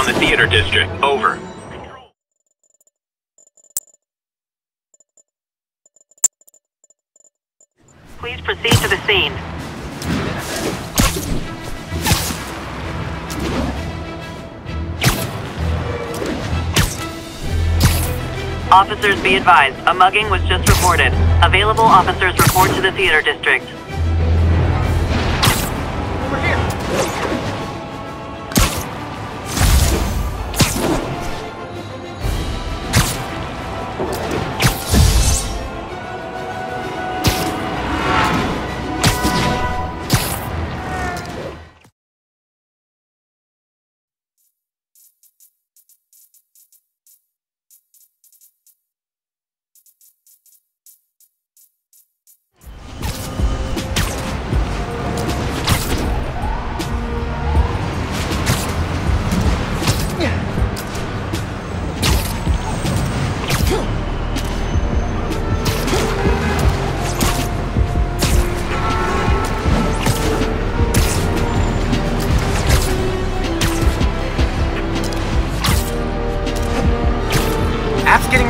on the theater district. Over. Please proceed to the scene. Officers be advised, a mugging was just reported. Available officers report to the theater district. App's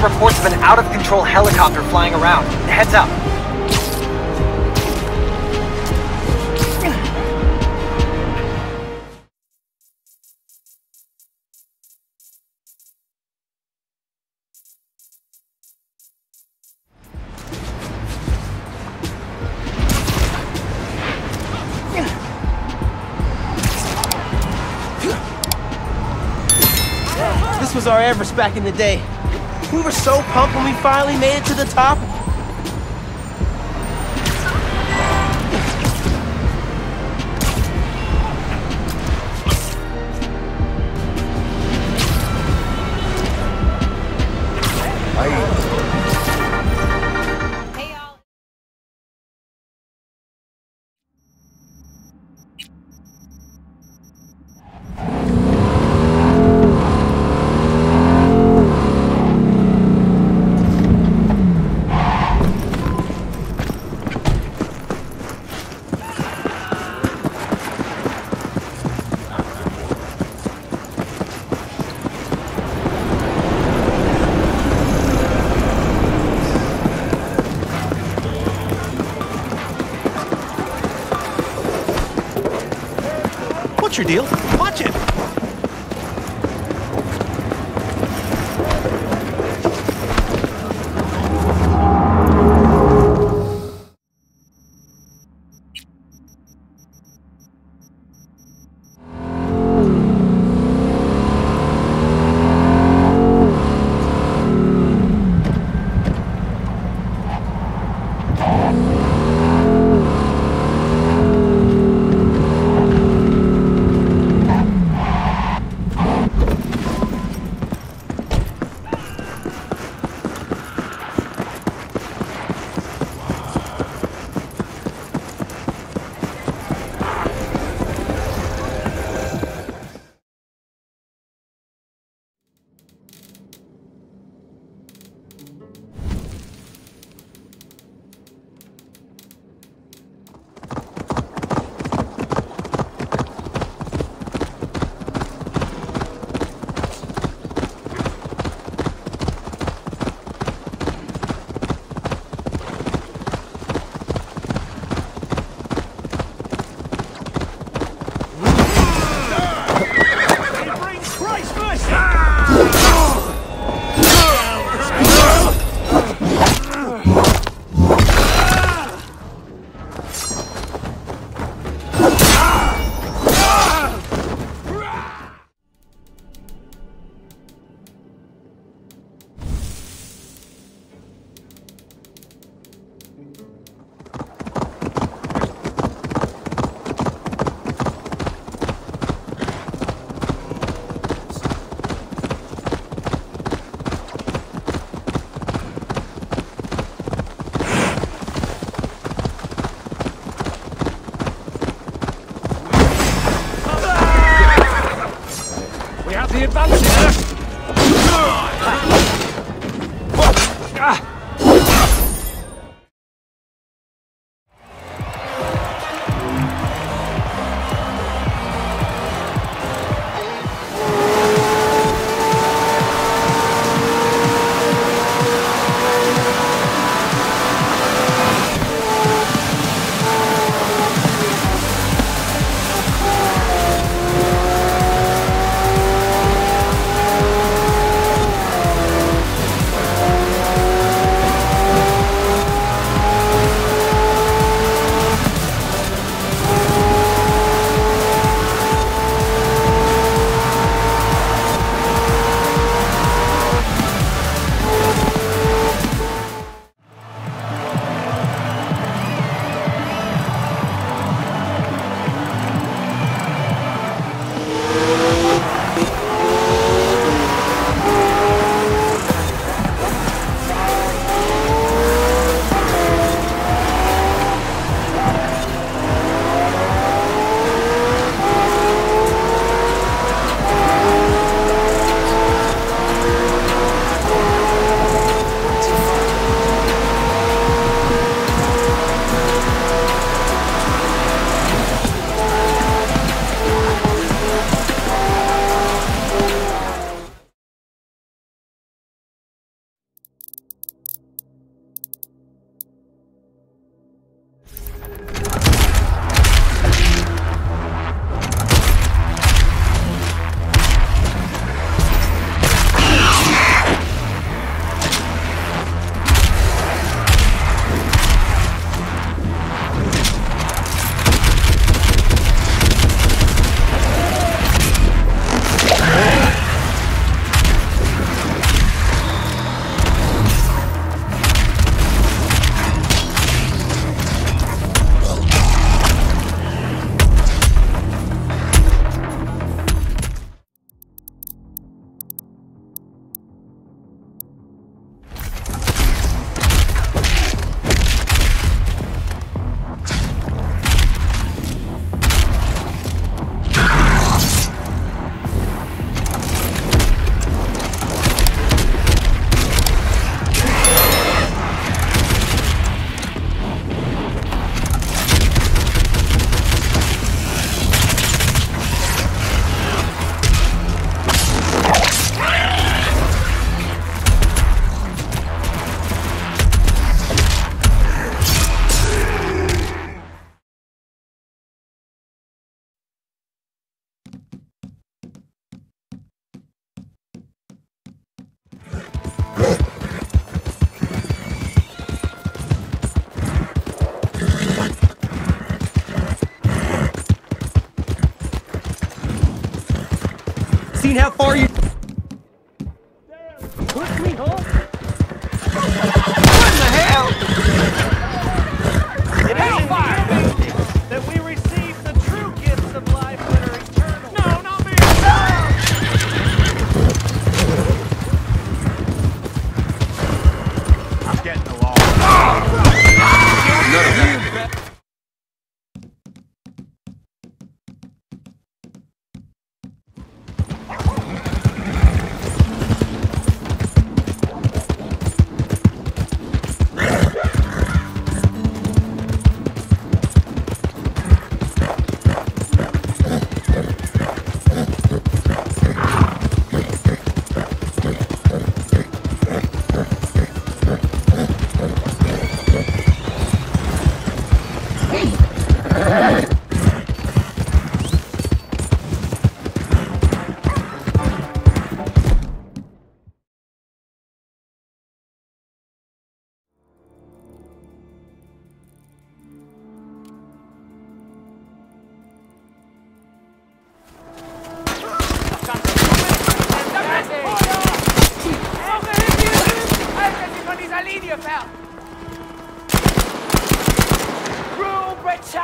getting reports of an out-of-control helicopter flying around. Heads up. This was our Everest back in the day. We were so pumped when we finally made it to the top. deal. Seen how far you...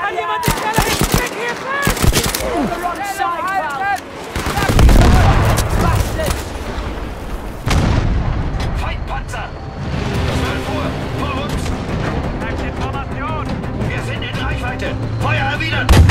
Kann jemand die Stelle hinweghelfen? Feindpanzer! 12 Uhr, vor uns! Aktivformation! Wir sind Reichweite! Feuer erwidern!